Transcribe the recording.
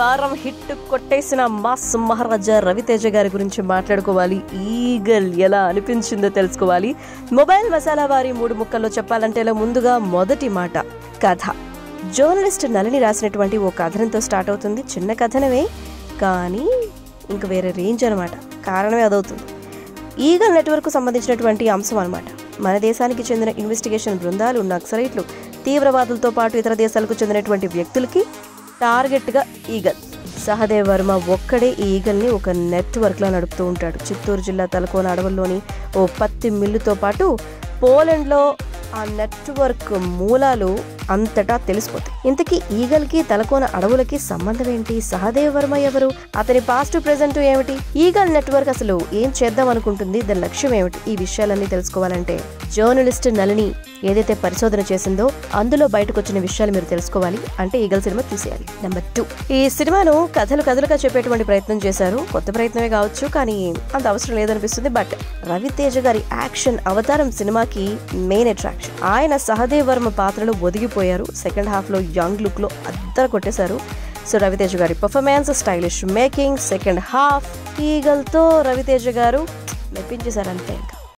వారం హిట్ కొట్టేసిన మాస్ మహారాజా రవితేజ గారి గురించి మాట్లాడుకోవాలి. ఈగల్ ఎలా అనిపించిందో తెలుసుకోవాలి. మొబైల్ మసాలా వారి మూడు ముక్కల్లో చెప్పాలంటే ముందుగా మొదటి మాట కథ. జర్నలిస్ట్ నలిని రాసినటువంటి ఓ కథనంతో స్టార్ట్ అవుతుంది. చిన్న కథనమే కానీ ఇంక వేరే రేంజ్ అనమాట కారణమే అదవుతుంది. ఈగల్ నెట్వర్క్ సంబంధించినటువంటి అంశం అనమాట మన దేశానికి చెందిన ఇన్వెస్టిగేషన్ బృందాలు నక్సలైట్లు తీవ్రవాదులతో పాటు ఇతర దేశాలకు చెందినటువంటి వ్యక్తులకి టార్గెట్గా ఈగల్. సహదేవ్ వర్మ ఒక్కడే ఈ ఈగల్ని ఒక నెట్వర్క్లా నడుపుతూ ఉంటాడు. చిత్తూరు జిల్లా తలకోన అడవుల్లోని ఓ పత్తి మిల్లుతో పాటు పోలండ్లో ఆ నెట్వర్క్ మూలాలు అంతటా తెలిసిపోతాయి. ఇంతకీ ఈగల్కి తలకోన అడవులకి సంబంధం ఏంటి? సహదేవ్ వర్మ ఎవరు? అతని పాస్ట్ ప్రెసెంట్ ఏమిటి? ఈగల్ నెట్వర్క్ అసలు ఏం చేద్దాం అనుకుంటుంది? దాని లక్ష్యం ఏమిటి? ఈ విషయాలన్నీ తెలుసుకోవాలంటే జర్నలిస్ట్ నలిని ఏదైతే పరిశోధన చేసిందో అందులో బయటకు వచ్చిన విషయాలు మీరు తెలుసుకోవాలి. అంటే ఈగల్ సినిమా తీసేయాలి. నెంబర్ టూ ఈ సినిమాను కథలు కథలుగా చెప్పేటువంటి ప్రయత్నం చేశారు. కొత్త ప్రయత్నమే కావచ్చు కానీ అంత అవసరం లేదనిపిస్తుంది. బట్ రవితేజ గారి యాక్షన్ అవతారం సినిమాకి మెయిన్ అట్రాక్షన్ ఆయన సహదేవ్ వర్మ పాత్రలో ఒదిగిపోయారు సెకండ్ హాఫ్లో యంగ్ లుక్లో అద్దరు కొట్టేశారు. సో రవితేజ గారి performance stylish making second half ఈగల్తో Raviteja గారు మెప్పించేశారు అంతే ఇంకా.